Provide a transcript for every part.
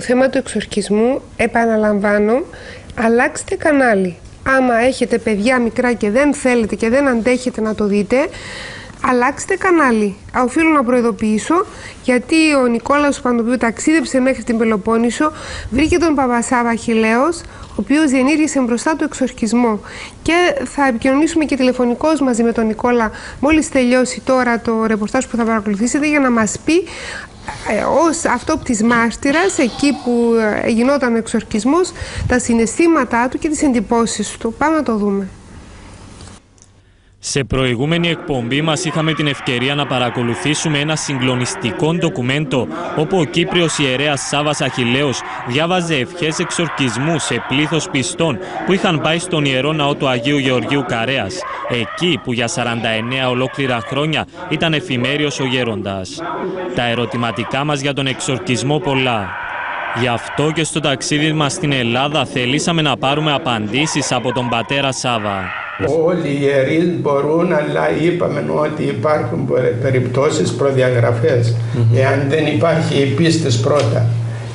Το θέμα του εξορκισμού, επαναλαμβάνω, αλλάξτε κανάλι. Άμα έχετε παιδιά μικρά και δεν θέλετε και δεν αντέχετε να το δείτε, αλλάξτε κανάλι. Οφείλω να προειδοποιήσω γιατί ο Νικόλαος Παντοποιού ταξίδεψε μέχρι την Πελοπόννησο, βρήκε τον Παπασάβα Χιλέος, ο οποίος διενήργησε μπροστά του εξορκισμό. Και θα επικοινωνήσουμε και τηλεφωνικώς μαζί με τον Νικόλα μόλις τελειώσει τώρα το ρεπορτάζ που θα παρακολουθήσετε για να μας πει ε, ως αυτόπτης μάρτυρας εκεί που ε, γινόταν ο εξορκισμός τα συναισθήματά του και τις εντυπώσεις του. Πάμε να το δούμε. Σε προηγούμενη εκπομπή μας είχαμε την ευκαιρία να παρακολουθήσουμε ένα συγκλονιστικό ντοκουμέντο όπου ο Κύπριος ιερέας Σάβας Αχιλέος διάβαζε ευχές εξορκισμού σε πλήθος πιστών που είχαν πάει στον Ιερό Ναό του Αγίου Γεωργίου Καρέας, εκεί που για 49 ολόκληρα χρόνια ήταν εφημέριος ο γέροντας. Τα ερωτηματικά μας για τον εξορκισμό πολλά. Γι' αυτό και στο ταξίδι μας στην Ελλάδα θελήσαμε να πάρουμε απαντήσεις από τον πατέρα Σάβα. Όλοι οι ιερείς μπορούν, αλλά είπαμε ότι υπάρχουν περιπτώσεις προδιαγραφές. Εάν δεν υπάρχει η πίστης πρώτα,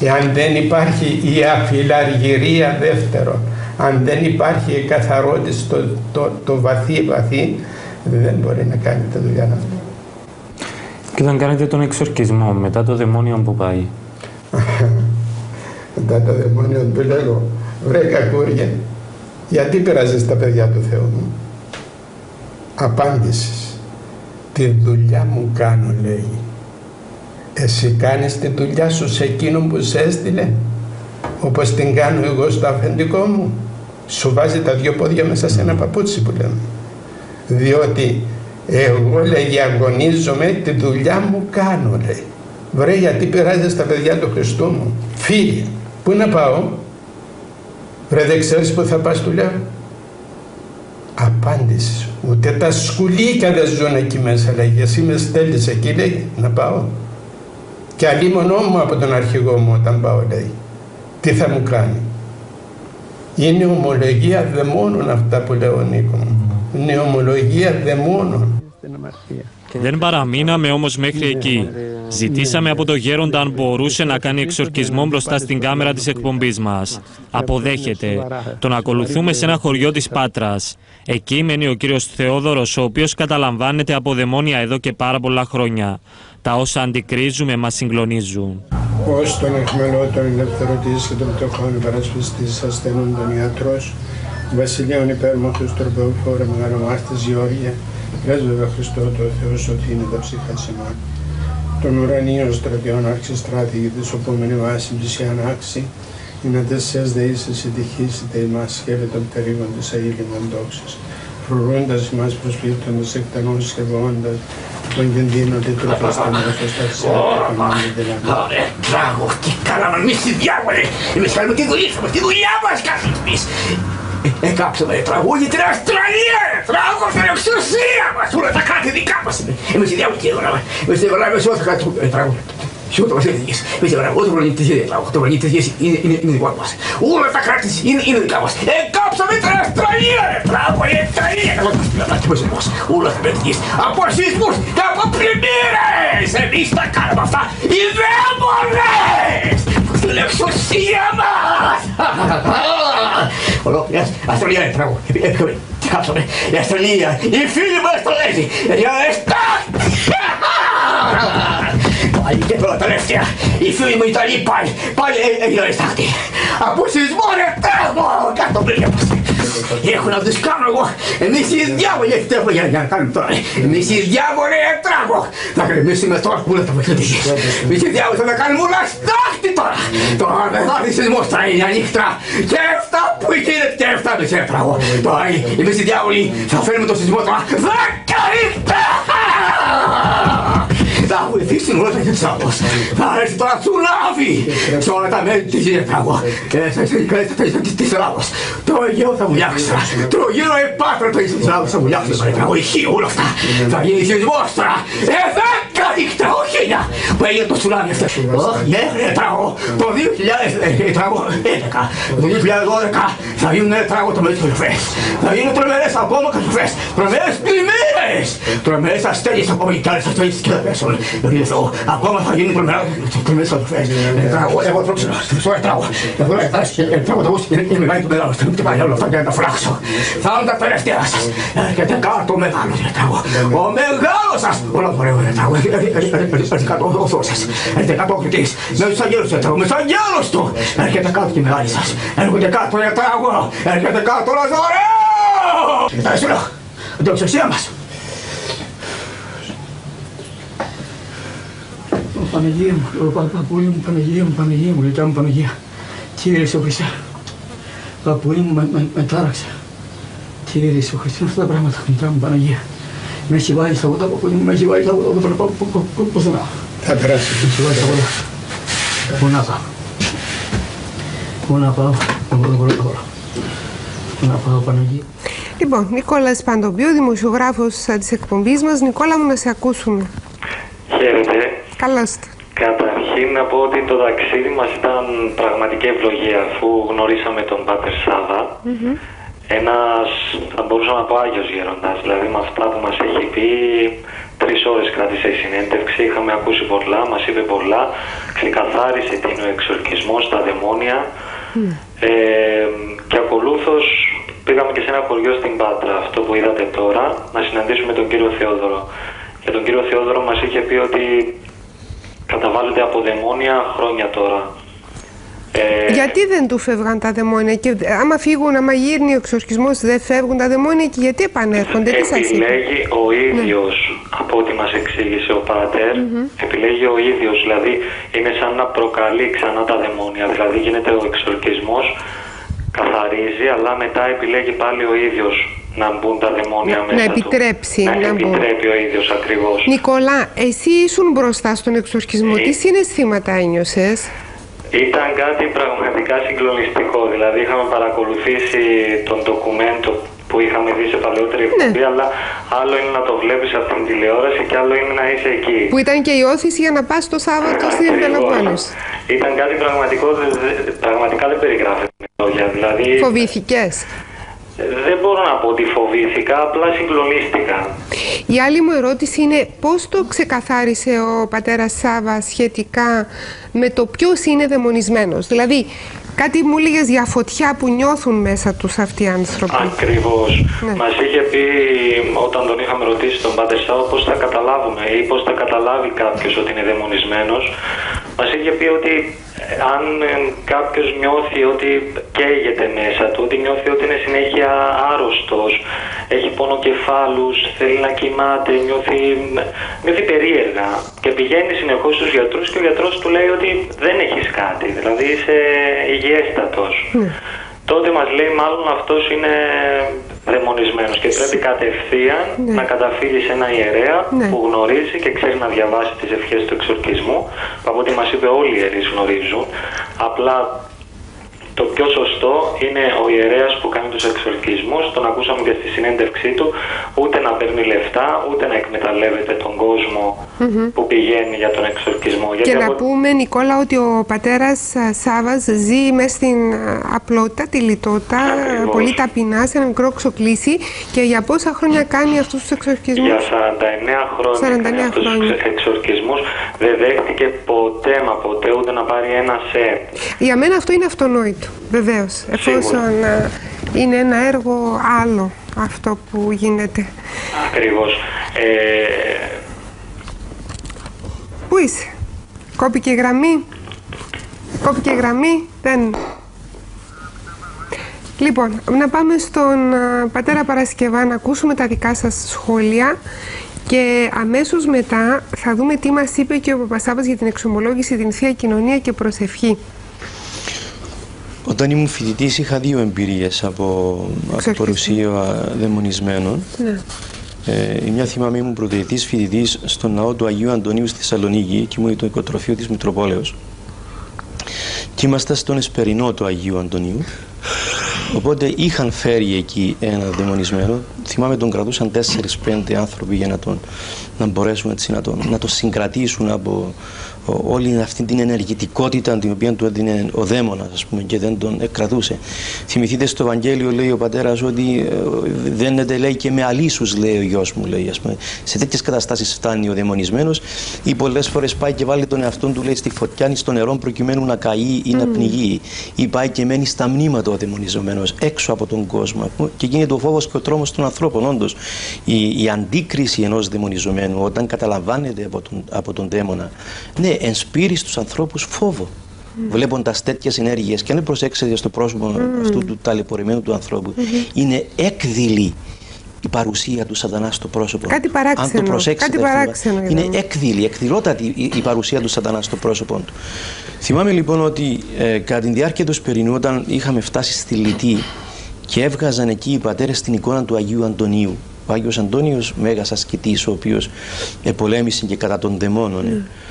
εάν δεν υπάρχει η αφιλαργυρία δεύτερον, αν δεν υπάρχει η καθαρότητα στο το, το βαθύ βαθύ, δεν μπορεί να κάνει τη δουλειά αυτή. Και όταν κάνετε τον εξορκισμό, μετά το δαιμόνιο που πάει. μετά το δαιμόνιο του λέγω, βρε κακούρια, γιατί πειράζεις τα παιδιά του Θεού μου; Απάντησης. Τη δουλειά μου κάνω λέει. Εσύ κάνεις τη δουλειά σου σε εκείνον που σε έστειλε. Όπως την κάνω εγώ στο αφεντικό μου. Σου βάζει τα δυο πόδια μέσα σε ένα παπούτσι που λέμε. Διότι εγώ λέει αγωνίζομαι τη δουλειά μου κάνω λέει. Βρε γιατί πειράζεις τα παιδιά του Χριστού μου. Φύγε. Πού να πάω; Ρε δεν ξέρεις που θα πας δουλειά; Απάντηση. Ούτε τα σκουλίκια δεν ζουν εκεί μέσα λέγει. Εσύ με στέλνεις εκεί λέει να πάω. Και αλλήμωνό μου από τον αρχηγό μου όταν πάω λέει. Τι θα μου κάνει; Είναι ομολογία δαιμόνων αυτά που λέω Νίκο μου. Είναι ομολογία δαιμόνων. Δεν παραμείναμε όμως μέχρι εκεί. Ζητήσαμε από τον γέροντα αν μπορούσε να κάνει εξορκισμό μπροστά στην κάμερα της εκπομπής μας. Αποδέχεται. Τον ακολουθούμε σε ένα χωριό της Πάτρας. Εκεί μένει ο κύριος Θεόδωρος, ο οποίος καταλαμβάνεται από δαιμόνια εδώ και πάρα πολλά χρόνια. Τα όσα αντικρίζουμε μας συγκλονίζουν. Ως τον εχμελό, τον ελευθερωτής και τον πτωχόν υπερασπιστής ασθενών τον ιατρός, βασιλείων υπέρμαχος τροπεοφόρα μεγαλομάρτης Γεώργια, πρέσβευε Χριστός το Θεός ότι είναι τα ψυχά σημών. Των ουρανίων στρατιών αρχιστράτηγητες, οπόμενη βάση της η ανάξη, είναι τεσσές δεήσεις ητυχήσετε ημάς σκεύε των περίγων της αγίλημων δόξης, φρουρούντας ημάς προσπίπτοντας εκτενών σκευώντας, τον κινδύνο ότι τροφές τα μέφος στα ψάρια των αντιδελάνων. Ωραία, τράγω, τι κάναμε εμείς οι διάβολοι, εμείς κάνουμε τη δουλειά μας, τη δουλειά μας κάνουμε εμείς. Εκάψαμε τραγούδι την Αυστραλία, τα κράτη δικά μας είναι. Εμείς οι διάβολοι και εδώ, εμείς οι διάβολοι, εμείς όλα τα κράτη τραγούδι. Σιούτο μας είναι Εμείς είπαμε, ούτε προνήτες είναι δικά μας, το προνήτες είναι, είναι, είναι δικό μας. Όλα τα κράτη είναι, είναι δικά μας. Εκάψαμε την Αυστραλία, ρε τράγω, η Αυστραλία. Καλό μας πήραμε, τι μας εμάς, όλα τα πέτυχες. Από σεισμούς και από πλημμύρες, εμείς τα κάνουμε αυτά, οι δαίμονες. Στην εξουσία μας. Ολόκληρη Αυστραλία, ρε τράγω, έπιαμε, κάψαμε, η Αυστραλία, οι φίλοι μας το λέζει, για εστά. Πάλι και τώρα τελευταία, οι φίλοι μου Ιταλοί πάλι, πάλι έγιναν στάχτη. Από σεισμό ρε τρέχω, κάτω πριν από Έχω να τους κάνω εγώ, εμείς οι διάβολοι, έτσι έχω για να κάνουμε τώρα. Εμείς οι διάβολοι τράγω. Θα κρεμίσουμε τώρα που όλα τα βοηθούνται. Εμείς οι διάβολοι θα τα κάνουμε όλα στάχτη τώρα. Τώρα δεν θα δεις σεισμός, θα είναι ανοιχτά. Και αυτά που γίνεται και αυτά δεν ξέρω τράγω. Τώρα εμείς οι διάβολοι θα φέρουμε το σεισμό τώρα δέκα νύχτα. Θα βοηθήσουν όλα τα εξάμος. Θα έρθει τώρα τσουνάβι σε όλα τα μέρη της Ιετράγω και της Ελλάδος. Το Αιγαίο θα βουλιάξει τώρα. Το Αιγαίο επάτρα της Ελλάδος θα βουλιάξει τώρα. Θα βοηθεί όλα αυτά. Θα γίνει σεισμός τώρα. Ε, δέκα ανοιχτά οχύνια που έγινε το τσουνάμι αυτό. Ναι, ρε τράγω. Το 2011, το 2012 θα γίνουν τράγω το μέλλον καταστροφές. Θα γίνουν τρομερές ακόμα καταστροφές. Τρομερές πλημμύρες. Τρομερές ασθένειες από οι άλλες ασθένειες και θα πέσουν. Ακόμα θα γίνουν τρομερές καταστροφές. Τράγω, εγώ τρώξω. Στο τράγω. Εγώ τράγω το γούστι και μιλάει το μεγάλο. Θα μην πάει όλο αυτό και να τα φράξω. Θα είναι τα τελευταία σας. Έρχεται κάτω ο μεγάλος τράγω. Ο μεγάλος σας. Όλα ωραία, ωραία τράγω. Έρχεται κάτω ο Θεός σας. Έρχεται κάτω ο Χριστής. Με τους αγγέλους του τράγω. Με τους αγγέλους του. Έρχεται κάτω και μεγάλη σας. Έρχεται κάτω για τράγω. Έρχεται κάτω ο Λαζαρέο. Εντάξει, λέω. Το εξουσία μας. Παναγία μου, ο παππούλη μου, Παναγία μου, Παναγία μου, λιτά μου Παναγία. Κύριε Ιησού Χριστέ, παππούλη μου με, με, με τάραξε. Κύριε Ιησού Χριστέ, αυτά τα πράγματα, λιτά μου Παναγία. Με έχει βάλει στα βότα, παππούλη μου, με έχει βάλει στα βότα, δεν πάω πουθενά. Θα περάσει. Με έχει βάλει στα βότα. Πού να πάω. Πού να πάω, δεν μπορώ να πάω. Πού να πάω, Παναγία. Λοιπόν, Νικόλας Παντομπίου, δημοσιογράφος της εκπομπής μας. Νικόλα μου, να σε ακούσουμε. Χαίρετε. Καλώς το. Καταρχήν να πω ότι το ταξίδι μας ήταν πραγματική ευλογία αφού γνωρίσαμε τον Πάτερ Σάβα. Ένας, θα μπορούσα να πω Άγιος Γέροντας, δηλαδή με αυτά που μας έχει πει τρεις ώρες κράτησε η συνέντευξη, είχαμε ακούσει πολλά, μας είπε πολλά, ξεκαθάρισε τι είναι ο εξορκισμός στα δαιμόνια ε, και ακολούθως πήγαμε και σε ένα χωριό στην Πάτρα, αυτό που είδατε τώρα, να συναντήσουμε τον κύριο Θεόδωρο. Και τον κύριο Θεόδωρο μας είχε πει ότι καταβάλλεται από δαιμόνια χρόνια τώρα. Ε, Γιατί δεν του φεύγαν τα δαιμόνια και άμα φύγουν, άμα γύρνει ο εξορκισμός δεν φεύγουν τα δαιμόνια και γιατί επανέρχονται, τι σας είπε; επιλέγει ο ίδιος, από ό,τι μας εξήγησε ο πατερ επιλέγει ο ίδιος, δηλαδή είναι σαν να προκαλεί ξανά τα δαιμόνια, δηλαδή γίνεται ο εξορκισμός, καθαρίζει, αλλά μετά επιλέγει πάλι ο ίδιος να μπουν τα δαιμόνια Να- μέσα να του. επιτρέψει να, να μπουν. επιτρέπει ο ίδιος ακριβώς. Νικόλα, εσύ ήσουν μπροστά στον εξορκισμό. Ε. Τι συναισθήματα ένιωσες; Ήταν κάτι πραγματικά συγκλονιστικό. Δηλαδή είχαμε παρακολουθήσει τον ντοκουμέντο που είχαμε δει σε παλαιότερη Ναι. εκπομπή, αλλά άλλο είναι να το βλέπεις από την τηλεόραση και άλλο είναι να είσαι εκεί. Που ήταν και η όθηση για να πας το Σάββατο στην Ακριβώς. Πελοπόννησο. Ήταν κάτι πραγματικό, δε- δε- πραγματικά δεν περιγράφεται με λόγια. Δηλαδή, Φοβήθηκες; Δεν μπορώ να πω ότι φοβήθηκα, απλά συγκλονίστηκα. Η άλλη μου ερώτηση είναι πώς το ξεκαθάρισε ο πατέρας Σάβα σχετικά με το ποιος είναι δαιμονισμένος. Δηλαδή, κάτι μου έλεγες για φωτιά που νιώθουν μέσα τους αυτοί οι άνθρωποι. Ακριβώς. Ναι. Μας είχε πει όταν τον είχαμε ρωτήσει τον Πάτερ Σάου πώς θα καταλάβουμε ή πώς θα καταλάβει κάποιος ότι είναι δαιμονισμένος. Μας είχε πει ότι ε, αν ε, κάποιος νιώθει ότι καίγεται μέσα του, ότι νιώθει ότι είναι συνέχεια άρρωστος, έχει πόνο κεφάλους, θέλει να κοιμάται, νιώθει, νιώθει περίεργα και πηγαίνει συνεχώς στους γιατρούς και ο γιατρός του λέει ότι δεν έχεις κάτι, δηλαδή είσαι υγιέστατος. Τότε μας λέει μάλλον αυτός είναι δαιμονισμένος και πρέπει κατευθείαν Ναι. να καταφύγει σε ένα ιερέα Ναι. που γνωρίζει και ξέρει να διαβάσει τις ευχές του εξορκισμού που από ό,τι μας είπε όλοι οι ιερείς γνωρίζουν απλά το πιο σωστό είναι ο ιερέας που κάνει τους εξορκισμούς, τον ακούσαμε και στη συνέντευξή του, ούτε να παίρνει λεφτά, ούτε να εκμεταλλεύεται τον κοσμο που πηγαίνει για τον εξορκισμό. Και να από- πούμε, Νικόλα, ότι ο πατέρας α, Σάβας ζει μέσα στην α, απλότητα, τη λιτότητα, Ακριβώς. πολύ ταπεινά, σε ένα μικρό ξοκλήσι και για πόσα χρόνια κάνει αυτούς τους εξορκισμούς; Για 49 χρόνια 49 έκανε αυτούς τους χρόνια. εξ- εξορκισμούς δεν δέχτηκε ποτέ μα ποτέ ούτε να πάρει ένα σετ. Για μένα αυτό είναι αυτονόητο, βεβαίως, εφόσον α, είναι ένα έργο άλλο αυτό που γίνεται. Ακριβώς. Ε, Πού είσαι, κόπηκε η γραμμή, κόπηκε η γραμμή, δεν... Λοιπόν, να πάμε στον α, πατέρα Παρασκευά να ακούσουμε τα δικά σας σχόλια και αμέσως μετά θα δούμε τι μας είπε και ο Παπασάβας για την εξομολόγηση, την Θεία Κοινωνία και προσευχή. Όταν ήμουν φοιτητής, είχα δύο εμπειρίες από, από Εξορκισμό. παρουσία δαιμονισμένων. Ναι. Ε, η μια θυμάμαι ήμουν πρωτοετής φοιτητής στον ναό του Αγίου Αντωνίου στη Θεσσαλονίκη και ήμουν το οικοτροφείο της Μητροπόλεως. Και ήμασταν στον Εσπερινό του Αγίου Αντωνίου. Οπότε είχαν φέρει εκεί ένα δαιμονισμένο. Θυμάμαι τον κρατούσαν 4-5 άνθρωποι για να τον, να μπορέσουν έτσι, να, το, να το συγκρατήσουν από όλη αυτή την ενεργητικότητα την οποία του έδινε ο δαίμονας, ας πούμε, και δεν τον κρατούσε. Θυμηθείτε στο Ευαγγέλιο, λέει ο πατέρας, ότι ε, δένεται, λέει, και με αλήσους, λέει ο γιο μου, λέει. Ας πούμε. Σε τέτοιες καταστάσεις φτάνει ο δαιμονισμένος, ή πολλές φορές πάει και βάλει τον εαυτό του, λέει, στη φωτιά, στο νερό, προκειμένου να καεί ή να πνιγεί. Ή πάει και μένει στα μνήματα ο δαιμονιζομένο, έξω από τον κόσμο. Και γίνεται ο φόβος και ο τρόμος των ανθρώπων. Όντως, η, η αντίκριση ενός δαιμονιζομένου, όταν καταλαμβάνεται από τον, από τον δαίμονα, ναι, ενσπείρει στους ανθρώπους φόβο. Mm. Βλέποντας τέτοιες ενέργειες, και αν προσέξετε στο πρόσωπο mm. αυτού του ταλαιπωρημένου του ανθρώπου, mm-hmm. είναι έκδηλη η παρουσία του σατανά στο πρόσωπο. Κάτι παράξενο. Αν το προσέξετε, Κάτι παράξενο, είναι έκδηλη, εκδηλότατη η, η, παρουσία του σατανά στο πρόσωπο του. Θυμάμαι λοιπόν ότι ε, κατά τη διάρκεια του Σπερινού, όταν είχαμε φτάσει στη Λιτή και έβγαζαν εκεί οι πατέρες την εικόνα του Αγίου Αντωνίου. Ο Άγιος Αντώνιος, μέγας ασκητής, ο οποίος επολέμησε και κατά των δαιμόνων. Mm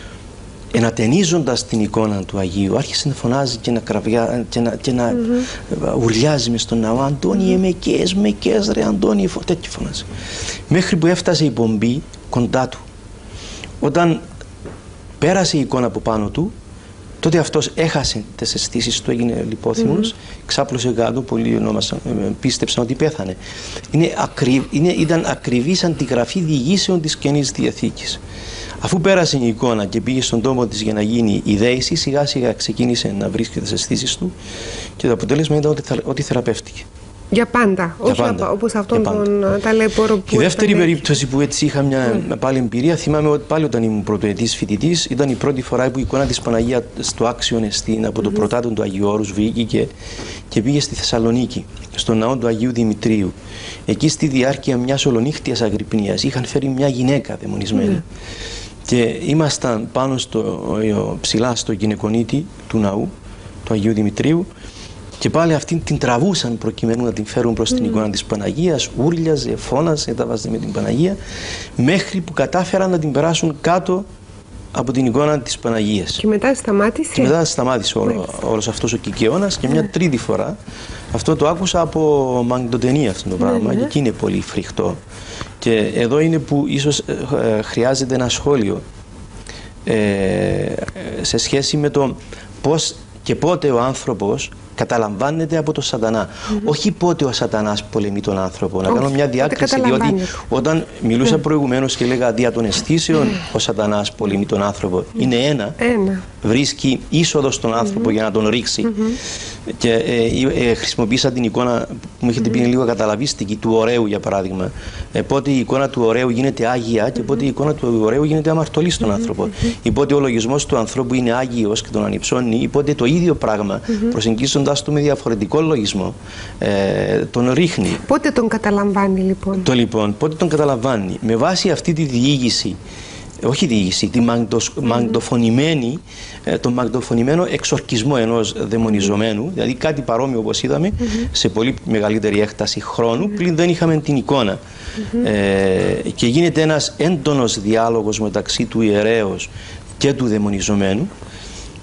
ενατενίζοντας την εικόνα του Αγίου άρχισε να φωνάζει και να, κραβιά, και να, και να mm-hmm. ουρλιάζει μες στον ναό «Αντώνιε με κες, με κες ρε Αντώνιε» τέτοιο φωνάζει. Μέχρι που έφτασε η πομπή κοντά του. Όταν πέρασε η εικόνα από πάνω του τότε αυτός έχασε τις αισθήσεις του, έγινε λιπόθυμος, mm-hmm. ξάπλωσε κάτω, πολλοί ονόμασαν, ε, πίστεψαν ότι πέθανε. Είναι ακρι, είναι, ήταν ακριβής αντιγραφή διηγήσεων της Καινής Διαθήκης. Αφού πέρασε η εικόνα και πήγε στον τόπο της για να γίνει η δέηση, σιγά σιγά ξεκίνησε να βρίσκει τι αισθήσεις του και το αποτέλεσμα ήταν ότι, ότι θεραπεύτηκε. Για πάντα, Για όχι πάντα. όπως αυτόν τον ε, ταλέπορο που... Και η δεύτερη περίπτωση που έτσι είχα μια mm. πάλι εμπειρία, θυμάμαι ότι πάλι όταν ήμουν πρωτοετής φοιτητής, ήταν η πρώτη φορά που η εικόνα της Παναγίας στο Άξιον Εστίν από το mm πρωτάτον του Αγίου Όρους βγήκε και, πήγε στη Θεσσαλονίκη, στον ναό του Αγίου Δημητρίου. Εκεί στη διάρκεια μιας ολονύχτιας αγρυπνίας είχαν φέρει μια γυναίκα δαιμονισμένη. Και ήμασταν πάνω στο, ψηλά στο γυναικονίτη του ναού, του Αγίου Δημητρίου, και πάλι αυτήν την τραβούσαν προκειμένου να την φέρουν προς την εικόνα της Παναγίας, ούρλιαζε, φώναζε, τα βάζε με την Παναγία, μέχρι που κατάφεραν να την περάσουν κάτω από την εικόνα της Παναγίας. Και μετά σταμάτησε. Και μετά σταμάτησε όλο, όλος αυτός ο κικαιώνας και μια ναι. τρίτη φορά, αυτό το άκουσα από μαγνητοτενία αυτό το πράγμα και εκεί είναι πολύ φρικτό. Και εδώ είναι που ίσως ε, ε, χρειάζεται ένα σχόλιο ε, σε σχέση με το πώς και πότε ο άνθρωπος καταλαμβάνεται από τον σατανά. Όχι πότε ο σατανάς πολεμεί τον άνθρωπο. Να κάνω μια διάκριση, διότι όταν μιλούσα mm. προηγουμένως και έλεγα δια των αισθήσεων ο σατανάς πολεμεί τον άνθρωπο. Είναι ένα. ένα. Βρίσκει είσοδο στον άνθρωπο για να τον ρίξει. Και ε, ε, χρησιμοποίησα την εικόνα που μου έχετε πει λίγο καταλαβίστικη του ωραίου για παράδειγμα. Ε, πότε η εικόνα του ωραίου γίνεται άγια και πότε η εικόνα του ωραίου γίνεται αμαρτωλή στον άνθρωπο. Ή πότε ο λογισμός του ανθρώπου είναι άγιος και τον ανυψώνει, ή πότε το ίδιο πράγμα προσεγγίζοντας του με διαφορετικό λογισμό ε, τον ρίχνει. Πότε τον καταλαμβάνει λοιπόν; Το λοιπόν, πότε τον καταλαμβάνει; Με βάση αυτή τη διήγηση όχι διήγηση, τη μαγντοφωνημένη, ε, τον μαγντοφωνημένο εξορκισμό ενός δαιμονιζομένου, δηλαδή κάτι παρόμοιο όπως είδαμε, σε πολύ μεγαλύτερη έκταση χρόνου, πλην δεν είχαμε την εικόνα. Ε, και γίνεται ένας έντονος διάλογος μεταξύ του ιερέως και του δαιμονιζομένου,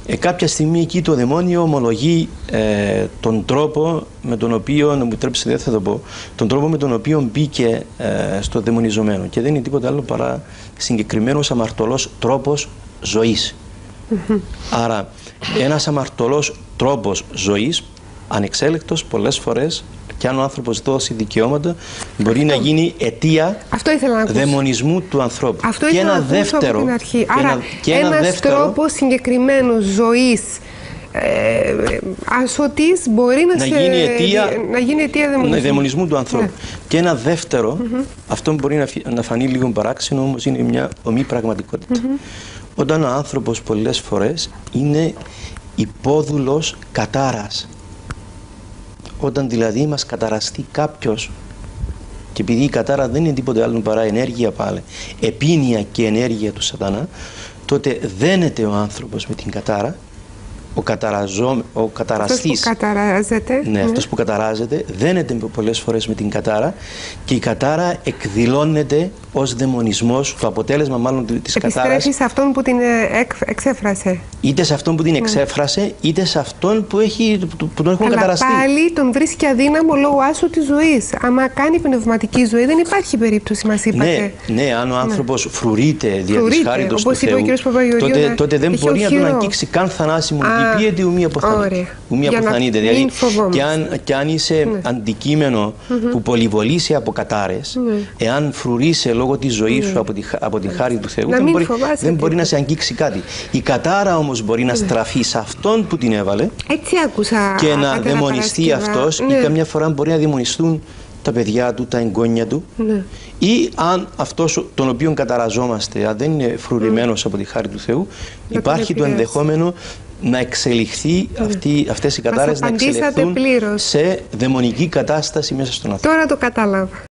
ε, κάποια στιγμή εκεί το δαιμόνιο ομολογεί ε, τον τρόπο με τον οποίο, να μου επιτρέψετε δεν θα το πω, τον τρόπο με τον οποίο μπήκε ε, στο δαιμονιζομένο και δεν είναι τίποτα άλλο παρά συγκεκριμένος αμαρτωλός τρόπος ζωής. Άρα ένας αμαρτωλός τρόπος ζωής, ανεξέλεκτος πολλές φορές και αν ο άνθρωπος δώσει δικαιώματα, μπορεί να γίνει αιτία Αυτό ήθελα να δαιμονισμού του ανθρώπου. Αυτό και ένα δεύτερο. Από την αρχή. Άρα, ένα, τρόπος συγκεκριμένος ζωής ε, ασωτής μπορεί να, να, σε, γίνει αιτία, να γίνει αιτία δαιμονισμού. δαιμονισμού του ανθρώπου. Ναι. Και ένα δεύτερο, mm -hmm. αυτό μπορεί να, να φανεί λίγο παράξενο, όμως είναι μια ομή πραγματικότητα. Mm -hmm. Όταν ο άνθρωπος πολλές φορές είναι υπόδουλος κατάρας όταν δηλαδή μας καταραστεί κάποιος και επειδή η κατάρα δεν είναι τίποτε άλλο παρά ενέργεια πάλι, επίνεια και ενέργεια του σατανά, τότε δένεται ο άνθρωπος με την κατάρα ο, καταραζό, ο Αυτός καταραστής, που καταράζεται. ναι, αυτός που καταράζεται δένεται πολλές φορές με την κατάρα και η κατάρα εκδηλώνεται ως δαιμονισμός, το αποτέλεσμα μάλλον της κατάρας Επιστρέφει σε αυτόν που την ε, εκ- εξέφρασε. είτε σε αυτόν που την εξέφρασε είτε σε αυτόν που, έχει, που που τον έχουν Αλλά καταραστεί. πάλι τον βρίσκει αδύναμο λόγω άσου της ζωής. Άμα κάνει πνευματική ζωή, δεν υπάρχει περίπτωση, μας είπατε. Ναι, ναι, αν ο άνθρωπος φρουρείται δια τη Φρουρείται, χάριτο του όπως είπε ο Θεού, κύριος Παπαγεωργίου, τότε, να τότε δεν έχει μπορεί να τον οχυρό. αγγίξει καν θανάσιμο. Α, Και ποιέται ουμή αποθανείται. ωραία. Ουμή Για να αποθανείται. μην Δηλαδή, φοβόμαστε. και αν, και αν είσαι αντικείμενο που πολυβολείσαι από κατάρες, εάν φρουρείσαι λόγω της ζωής σου από τη, χα- από τη χάρη του Θεού, Να δεν, μην μπορεί, φοβάσαι δεν μπορεί να τίποτα. σε αγγίξει κάτι. Η κατάρα όμως μπορεί να στραφεί σε αυτόν που την έβαλε Έτσι άκουσα. και α, να πατέρα δαιμονιστεί Παρασκευά. αυτός Ναι. ή καμιά φορά μπορεί να δαιμονιστούν τα παιδιά του, τα εγγόνια του Ναι. ή αν αυτός ο- τον οποίο καταραζόμαστε αν δεν είναι φρουρημένος από τη χάρη του Θεού τον υπάρχει το επηρεάσει. ενδεχόμενο να εξελιχθεί αυτή, αυτές οι κατάρες να απαντήσατε εξελιχθούν πλήρως. σε δαιμονική κατάσταση μέσα στον άνθρωπο. Τώρα το κατάλαβα.